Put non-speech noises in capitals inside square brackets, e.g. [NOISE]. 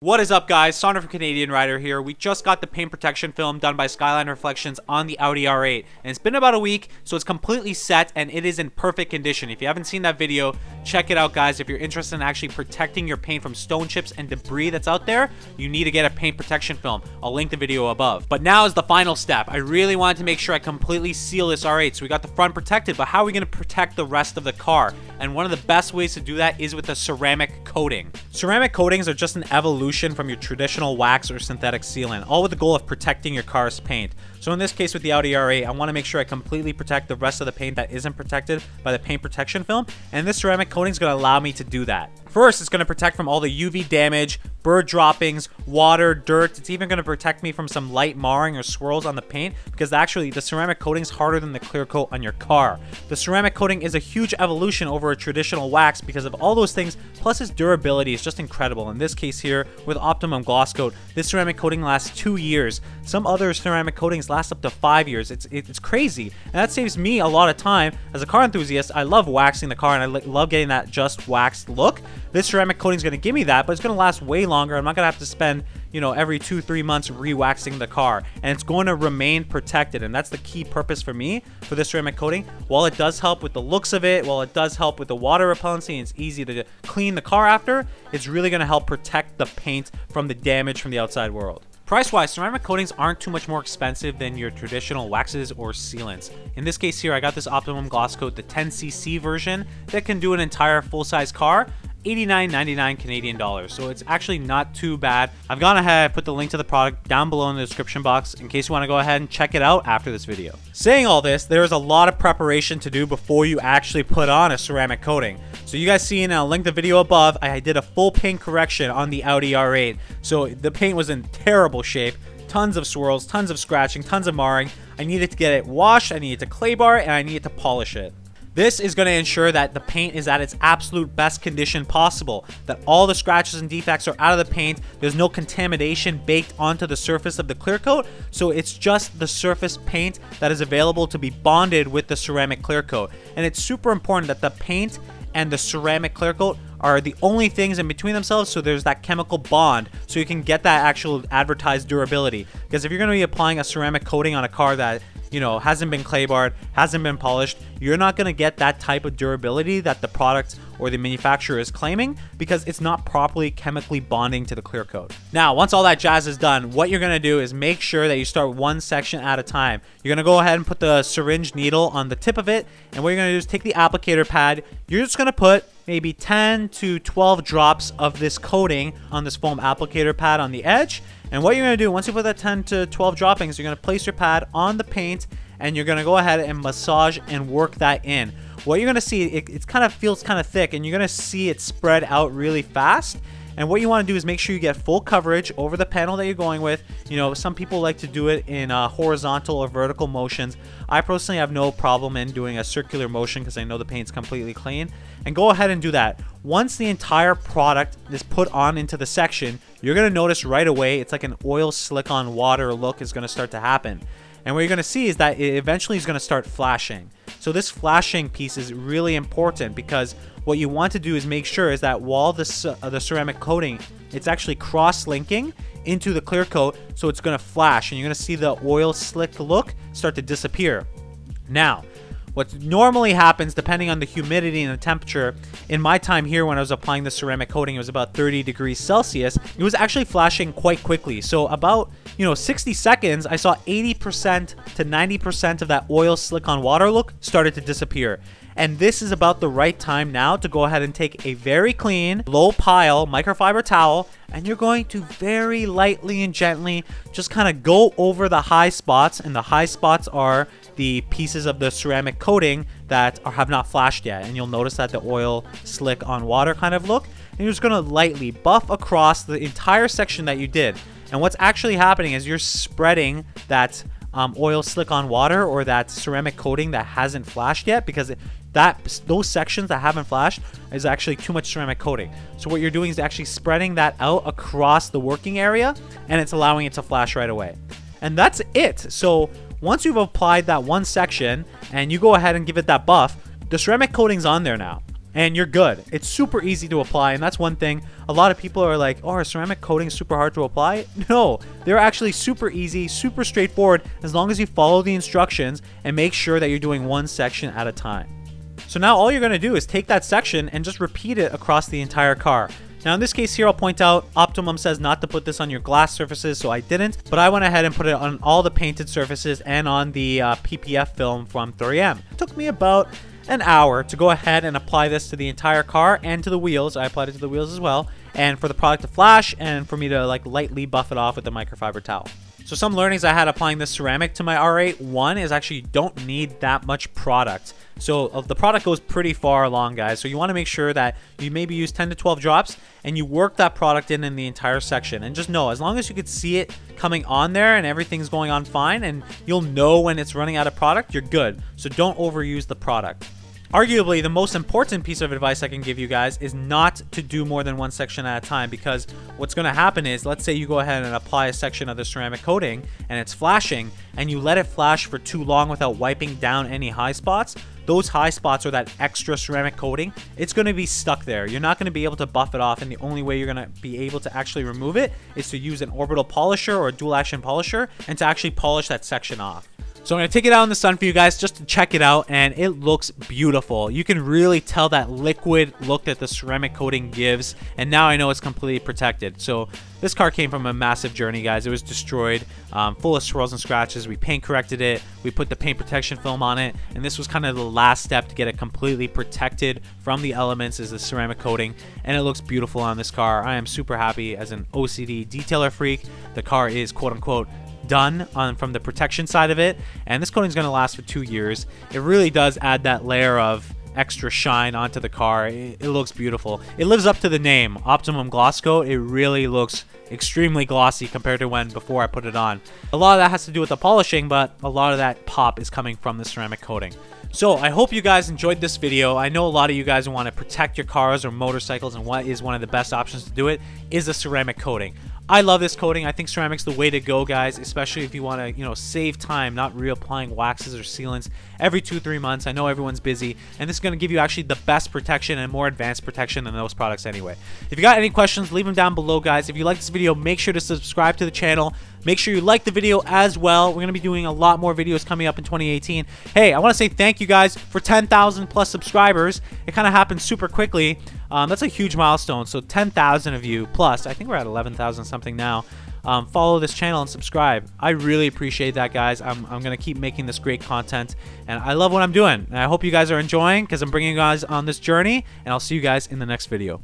What is up guys, Sonder from Canadian Rider here. We just got the paint protection film done by Skyline Reflections on the Audi R8 and it's been about a week so it's completely set and it is in perfect condition. If you haven't seen that video, check it out guys. If you're interested in actually protecting your paint from stone chips and debris that's out there, you need to get a paint protection film. I'll link the video above. But now is the final step. I really wanted to make sure I completely seal this R8 so we got the front protected but how are we going to protect the rest of the car? And one of the best ways to do that is with a ceramic coating. Ceramic coatings are just an evolution from your traditional wax or synthetic sealant, all with the goal of protecting your car's paint. So in this case with the Audi R8, I want to make sure I completely protect the rest of the paint that isn't protected by the paint protection film, and this ceramic coating is going to allow me to do that. First, it's going to protect from all the UV damage, bird droppings, water, dirt. It's even going to protect me from some light marring or swirls on the paint because actually the ceramic coating is harder than the clear coat on your car. The ceramic coating is a huge evolution over a traditional wax because of all those things, plus its durability is just incredible. In this case here, with Optimum Gloss Coat, this ceramic coating lasts two years. Some other ceramic coatings last up to five years. It's, it's crazy. And that saves me a lot of time. As a car enthusiast, I love waxing the car and I love getting that just waxed look. This ceramic coating is going to give me that, but it's going to last way longer. I'm not to have to spend, you know, every two, three months re-waxing the car. And it's going to remain protected. And that's the key purpose for me for this ceramic coating. While it does help with the looks of it, while it does help with the water repellency, and it's easy to clean the car after, it's really to help protect the paint from the damage from the outside world. Price-wise, ceramic coatings aren't too much more expensive than your traditional waxes or sealants. In this case here, I got this Optimum Gloss Coat, the 10cc version, that can do an entire full-size car, 89.99 Canadian dollars. So it's actually not too bad. I've gone ahead, put the link to the product down below in the description box in case you want to go ahead and check it out after this video. Saying all this, there is a lot of preparation to do before you actually put on a ceramic coating. So you guys see, and I'll uh, link the video above, I did a full paint correction on the Audi R8. So the paint was in terrible shape tons of swirls, tons of scratching, tons of marring. I needed to get it washed, I needed to clay bar, and I needed to polish it. This is going to ensure that the paint is at its absolute best condition possible, that all the scratches and defects are out of the paint, there's no contamination baked onto the surface of the clear coat, so it's just the surface paint that is available to be bonded with the ceramic clear coat. And it's super important that the paint and the ceramic clear coat are the only things in between themselves so there's that chemical bond so you can get that actual advertised durability because if you're going to be applying a ceramic coating on a car that you know, hasn't been clay barred, hasn't been polished, you're not going to get that type of durability that the product or the manufacturer is claiming because it's not properly chemically bonding to the clear coat. Now, once all that jazz is done, what you're going to do is make sure that you start one section at a time. You're going to go ahead and put the syringe needle on the tip of it, and what you're going to do is take the applicator pad, you're just going to put maybe 10 to 12 drops of this coating on this foam applicator pad on the edge. And what you're going to do, once you put that 10 to 12 droppings, you're going to place your pad on the paint and you're going to go ahead and massage and work that in. What you're going to see, it, it kind of feels kind of thick and you're going to see it spread out really fast. And what you want to do is make sure you get full coverage over the panel that you're going with. You know, some people like to do it in uh, horizontal or vertical motions. I personally have no problem in doing a circular motion because I know the paint's completely clean. And go ahead and do that. Once the entire product is put on into the section, you're going to notice right away it's like an oil slick on water look is going to start to happen. And what you're going to see is that it eventually is going to start flashing. So this flashing piece is really important because what you want to do is make sure is that while the, uh, the ceramic coating, it's actually cross-linking into the clear coat, so it's going to flash and you're going to see the oil slick look start to disappear. Now, what normally happens, depending on the humidity and the temperature, in my time here when I was applying the ceramic coating, it was about 30 degrees Celsius. It was actually flashing quite quickly. So about, you know, 60 seconds, I saw 80% to 90% of that oil slick on water look started to disappear. And this is about the right time now to go ahead and take a very clean, low pile microfiber towel and you're going to very lightly and gently just kind of go over the high spots and the high spots are the pieces of the ceramic coating that are, have not flashed yet. And you'll notice that the oil slick on water kind of look. And you're just to lightly buff across the entire section that you did. And what's actually happening is you're spreading that um, oil slick on water or that ceramic coating that hasn't flashed yet because it, that those sections that haven't flashed is actually too much ceramic coating. So what you're doing is actually spreading that out across the working area and it's allowing it to flash right away. And that's it. So once you've applied that one section and you go ahead and give it that buff, the ceramic coating's on there now. and you're good. It's super easy to apply, and that's one thing. A lot of people are like, oh, ceramic coating is super hard to apply. [LAUGHS] No, they're actually super easy, super straightforward, as long as you follow the instructions and make sure that you're doing one section at a time. So now all you're going to do is take that section and just repeat it across the entire car. Now in this case here, I'll point out Optimum says not to put this on your glass surfaces, so I didn't. But I went ahead and put it on all the painted surfaces and on the uh, PPF film from 3M. It took me about an hour to go ahead and apply this to the entire car and to the wheels. I applied it to the wheels as well. And for the product to flash and for me to like lightly buff it off with the microfiber towel. So some learnings I had applying this ceramic to my R8, one is actually you don't need that much product. So uh, the product goes pretty far along, guys. So you want to make sure that you maybe use 10 to 12 drops and you work that product in in the entire section. And just know, as long as you could see it coming on there and everything's going on fine and you'll know when it's running out of product, you're good. So don't overuse the product. Arguably, the most important piece of advice I can give you guys is not to do more than one section at a time because what's going to happen is, let's say you go ahead and apply a section of the ceramic coating and it's flashing and you let it flash for too long without wiping down any high spots, those high spots or that extra ceramic coating, it's going to be stuck there. You're not going to be able to buff it off and the only way you're going to be able to actually remove it is to use an orbital polisher or a dual action polisher and to actually polish that section off. So I'm going to take it out in the sun for you guys just to check it out and it looks beautiful. You can really tell that liquid look that the ceramic coating gives and now I know it's completely protected. So this car came from a massive journey guys. It was destroyed, um, full of swirls and scratches. We paint corrected it, we put the paint protection film on it and this was kind of the last step to get it completely protected from the elements is the ceramic coating and it looks beautiful on this car. I am super happy as an OCD detailer freak. The car is quote unquote done on from the protection side of it and this coating is going to last for two years. It really does add that layer of extra shine onto the car. It, it, looks beautiful. It lives up to the name optimum gloss coat it really looks extremely glossy compared to when before i put it on. A lot of that has to do with the polishing but a lot of that pop is coming from the ceramic coating. So I hope you guys enjoyed this video. I know a lot of you guys want to protect your cars or motorcycles and what is one of the best options to do it is a ceramic coating. I love this coating. I think ceramic's the way to go, guys, especially if you want to, you know, save time, not reapplying waxes or sealants every two, three months. I know everyone's busy, and this is going to give you actually the best protection and more advanced protection than those products anyway. If you got any questions, leave them down below, guys. If you like this video, make sure to subscribe to the channel. Make sure you like the video as well. We're going to be doing a lot more videos coming up in 2018. Hey, I want to say thank you guys for 10,000 plus subscribers. It kind of happened super quickly. Um, that's a huge milestone. So 10,000 of you plus, I think we're at 11,000 something now. Um, follow this channel and subscribe. I really appreciate that, guys. I'm, I'm going to keep making this great content, and I love what I'm doing. And I hope you guys are enjoying because I'm bringing you guys on this journey, and I'll see you guys in the next video.